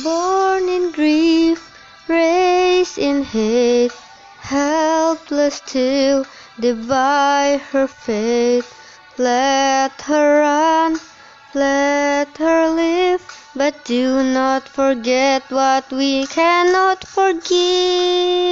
Born in grief, raised in hate, Helpless till divide her fate, Let her run, let her live, But do not forget what we cannot forgive.